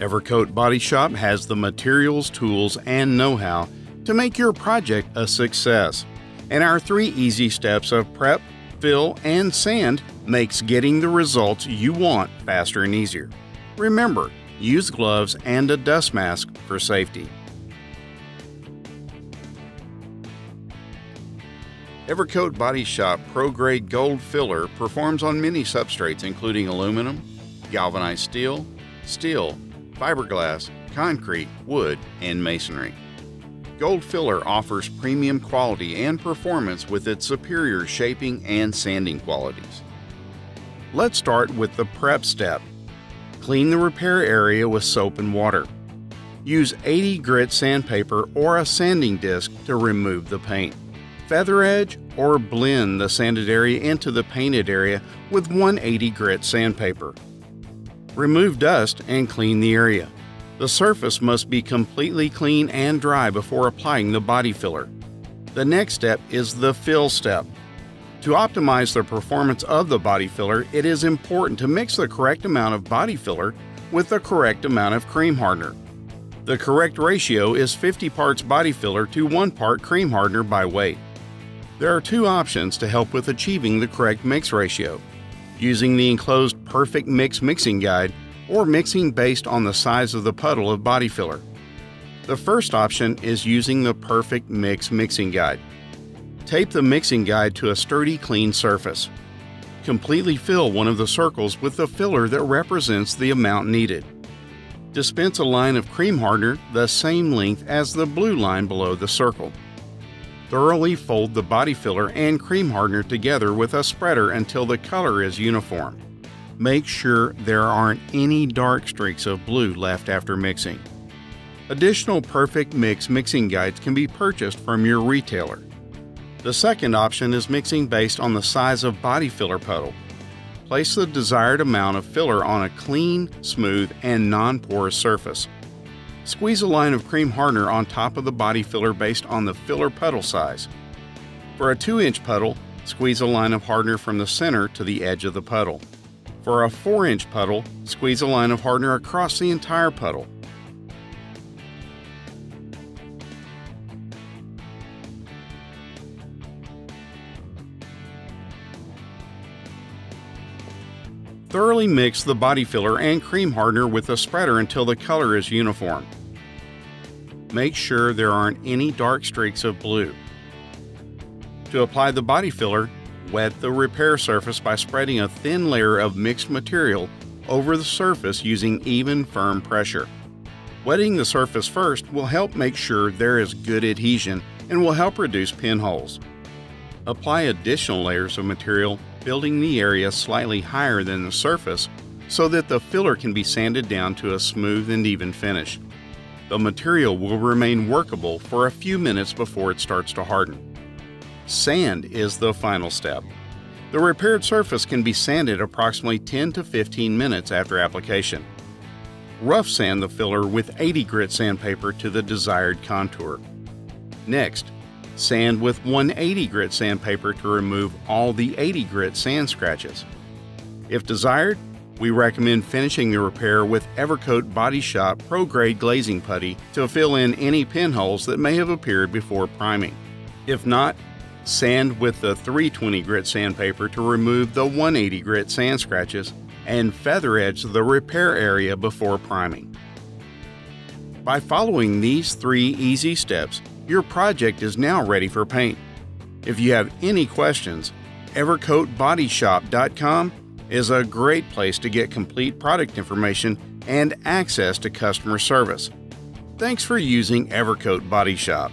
Evercoat Body Shop has the materials, tools, and know how to make your project a success. And our three easy steps of prep, fill, and sand makes getting the results you want faster and easier. Remember, use gloves and a dust mask for safety. Evercoat Body Shop Pro Grade Gold Filler performs on many substrates including aluminum, galvanized steel, steel, fiberglass, concrete, wood, and masonry. Gold Filler offers premium quality and performance with its superior shaping and sanding qualities. Let's start with the prep step. Clean the repair area with soap and water. Use 80 grit sandpaper or a sanding disc to remove the paint. Feather edge or blend the sanded area into the painted area with 180 grit sandpaper. Remove dust and clean the area. The surface must be completely clean and dry before applying the body filler. The next step is the fill step. To optimize the performance of the body filler, it is important to mix the correct amount of body filler with the correct amount of cream hardener. The correct ratio is 50 parts body filler to 1 part cream hardener by weight. There are two options to help with achieving the correct mix ratio using the enclosed Perfect Mix mixing guide or mixing based on the size of the puddle of body filler. The first option is using the Perfect Mix mixing guide. Tape the mixing guide to a sturdy, clean surface. Completely fill one of the circles with the filler that represents the amount needed. Dispense a line of cream hardener the same length as the blue line below the circle. Thoroughly fold the body filler and cream hardener together with a spreader until the color is uniform. Make sure there aren't any dark streaks of blue left after mixing. Additional Perfect Mix mixing guides can be purchased from your retailer. The second option is mixing based on the size of body filler puddle. Place the desired amount of filler on a clean, smooth, and non-porous surface. Squeeze a line of cream hardener on top of the body filler based on the filler puddle size. For a 2 inch puddle, squeeze a line of hardener from the center to the edge of the puddle. For a 4 inch puddle, squeeze a line of hardener across the entire puddle. Thoroughly mix the body filler and cream hardener with a spreader until the color is uniform. Make sure there aren't any dark streaks of blue. To apply the body filler, wet the repair surface by spreading a thin layer of mixed material over the surface using even firm pressure. Wetting the surface first will help make sure there is good adhesion and will help reduce pinholes. Apply additional layers of material building the area slightly higher than the surface so that the filler can be sanded down to a smooth and even finish. The material will remain workable for a few minutes before it starts to harden. Sand is the final step. The repaired surface can be sanded approximately 10 to 15 minutes after application. Rough sand the filler with 80 grit sandpaper to the desired contour. Next, Sand with 180 grit sandpaper to remove all the 80 grit sand scratches. If desired, we recommend finishing the repair with Evercoat Body Shop Pro Grade Glazing Putty to fill in any pinholes that may have appeared before priming. If not, sand with the 320 grit sandpaper to remove the 180 grit sand scratches and feather edge the repair area before priming. By following these three easy steps, your project is now ready for paint. If you have any questions, EvercoatBodyShop.com is a great place to get complete product information and access to customer service. Thanks for using Evercoat Body Shop.